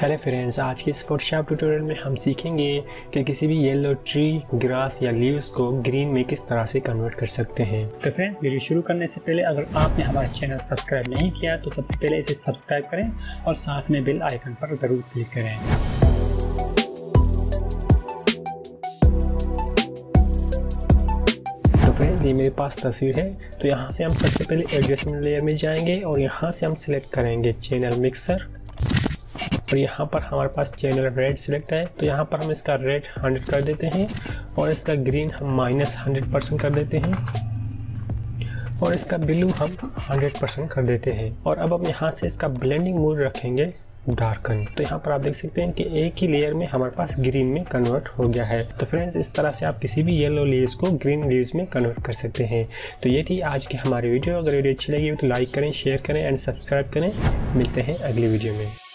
Hello friends आज के इस फोटोशॉप ट्यूटोरियल में हम सीखेंगे कि किसी भी येलो ट्री ग्रास या लीव्स को ग्रीन में किस तरह से कन्वर्ट कर सकते हैं। तो फ्रेंड्स वीडियो शुरू करने से पहले अगर आपने हमारा चैनल सब्सक्राइब नहीं किया तो सबसे पहले इसे सब्सक्राइब करें और साथ में बेल आइकन पर ज़रूर क्लिक करें। तो फ्रेंड्स ये मेरे पास तस्वीर है तो यहाँ से हम सबसे पहले एडजस्टमेंट लेयर में जाएँगे और यहाँ से हम सिलेक्ट करेंगे चैनल मिक्सर और यहाँ पर हमारे पास चैनल रेड सिलेक्ट है तो यहाँ पर हम इसका रेड हंड्रेड कर देते हैं और इसका ग्रीन हम माइनस हंड्रेड परसेंट कर देते हैं और इसका ब्लू हम हंड्रेड परसेंट कर देते हैं। और अब हम यहाँ से इसका ब्लेंडिंग मोड रखेंगे डार्कन तो यहाँ पर आप देख सकते हैं कि एक ही लेयर में हमारे पास ग्रीन में कन्वर्ट हो गया है। तो फ्रेंड्स इस तरह से आप किसी भी येलो लीव्स को ग्रीन लीव्स में कन्वर्ट कर सकते हैं। तो ये थी आज की हमारी वीडियो अगर वीडियो अच्छी लगी हो तो लाइक करें शेयर करें एंड सब्सक्राइब करें। मिलते हैं अगली वीडियो में।